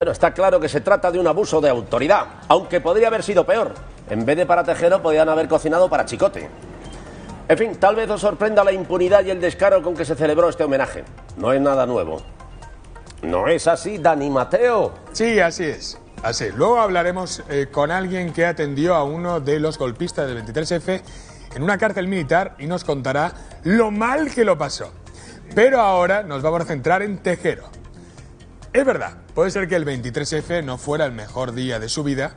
Bueno, está claro que se trata de un abuso de autoridad, aunque podría haber sido peor. En vez de para Tejero, podían haber cocinado para Chicote. En fin, tal vez os sorprenda la impunidad y el descaro con que se celebró este homenaje. No es nada nuevo. ¿No es así, Dani Mateo? Sí, así es. Así. Luego hablaremos eh, con alguien que atendió a uno de los golpistas del 23F en una cárcel militar y nos contará lo mal que lo pasó. Pero ahora nos vamos a centrar en Tejero. Es verdad, puede ser que el 23F no fuera el mejor día de su vida,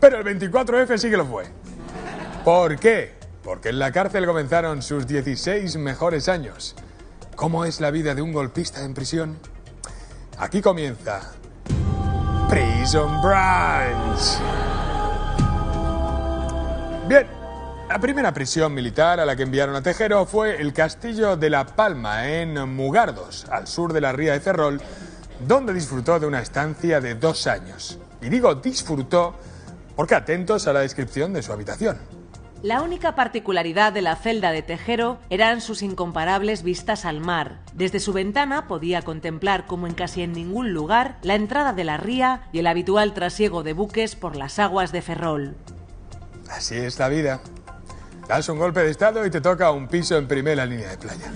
pero el 24F sí que lo fue. ¿Por qué? Porque en la cárcel comenzaron sus 16 mejores años. ¿Cómo es la vida de un golpista en prisión? Aquí comienza Prison Branch. Bien, la primera prisión militar a la que enviaron a Tejero fue el castillo de La Palma, en Mugardos, al sur de la ría de Ferrol, donde disfrutó de una estancia de dos años. Y digo disfrutó porque atentos a la descripción de su habitación. La única particularidad de la celda de Tejero eran sus incomparables vistas al mar. Desde su ventana podía contemplar, como en casi en ningún lugar, la entrada de la ría y el habitual trasiego de buques por las aguas de Ferrol. Así es la vida. Das un golpe de estado y te toca un piso en primera línea de playa.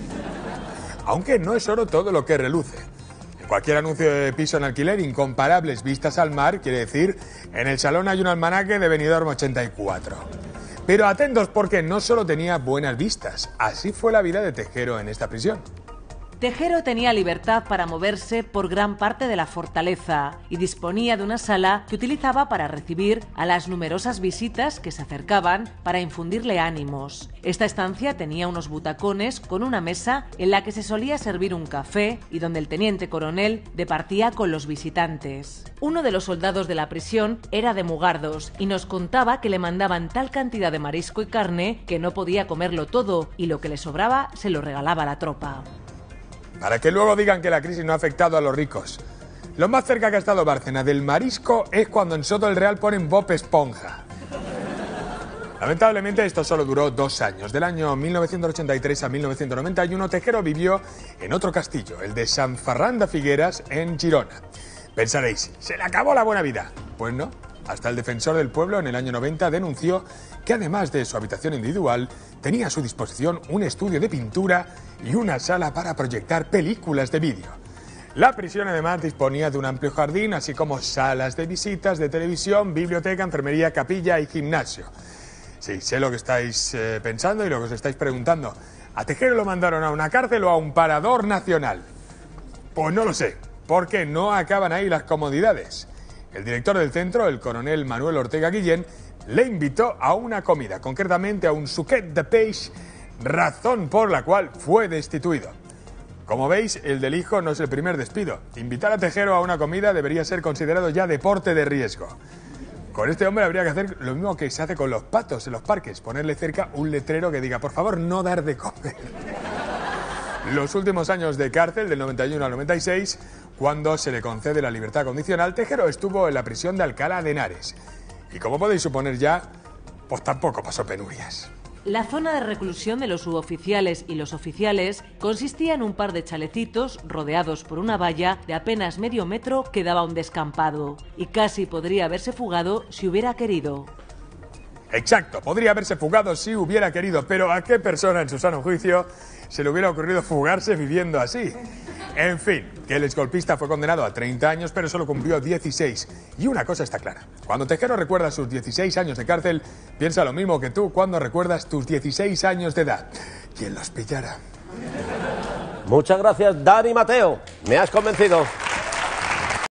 Aunque no es oro todo lo que reluce. Cualquier anuncio de piso en alquiler, incomparables vistas al mar, quiere decir, en el salón hay un almanaque de Benidorm 84. Pero atentos porque no solo tenía buenas vistas, así fue la vida de Tejero en esta prisión. Tejero tenía libertad para moverse por gran parte de la fortaleza y disponía de una sala que utilizaba para recibir a las numerosas visitas que se acercaban para infundirle ánimos. Esta estancia tenía unos butacones con una mesa en la que se solía servir un café y donde el teniente coronel departía con los visitantes. Uno de los soldados de la prisión era de Mugardos y nos contaba que le mandaban tal cantidad de marisco y carne que no podía comerlo todo y lo que le sobraba se lo regalaba a la tropa. Para que luego digan que la crisis no ha afectado a los ricos. Lo más cerca que ha estado Bárcena del marisco es cuando en Soto del Real ponen Bob Esponja. Lamentablemente esto solo duró dos años. Del año 1983 a 1991 Tejero vivió en otro castillo, el de San Ferran de Figueras en Girona. Pensaréis, se le acabó la buena vida. Pues no, hasta el defensor del pueblo en el año 90 denunció que además de su habitación individual, tenía a su disposición un estudio de pintura y una sala para proyectar películas de vídeo. La prisión además disponía de un amplio jardín, así como salas de visitas, de televisión, biblioteca, enfermería, capilla y gimnasio. Sí, sé lo que estáis eh, pensando y lo que os estáis preguntando. ¿A Tejero lo mandaron a una cárcel o a un parador nacional? Pues no lo sé, porque no acaban ahí las comodidades. El director del centro, el coronel Manuel Ortega Guillén, le invitó a una comida, concretamente a un souquet de peix, razón por la cual fue destituido. Como veis, el del hijo no es el primer despido. Invitar a Tejero a una comida debería ser considerado ya deporte de riesgo. Con este hombre habría que hacer lo mismo que se hace con los patos en los parques, ponerle cerca un letrero que diga, por favor, no dar de comer. Los últimos años de cárcel, del 91 al 96, cuando se le concede la libertad condicional, Tejero estuvo en la prisión de Alcalá de Henares. Y como podéis suponer ya, pues tampoco pasó penurias. La zona de reclusión de los suboficiales y los oficiales consistía en un par de chalecitos rodeados por una valla de apenas medio metro que daba un descampado, y casi podría haberse fugado si hubiera querido. Exacto, podría haberse fugado si hubiera querido, pero ¿a qué persona en su sano juicio se le hubiera ocurrido fugarse viviendo así? En fin, que el exgolpista fue condenado a 30 años, pero solo cumplió 16. Y una cosa está clara. Cuando Tejero recuerda sus 16 años de cárcel, piensa lo mismo que tú cuando recuerdas tus 16 años de edad. ¿Quién los pillara? Muchas gracias, Dani Mateo. Me has convencido.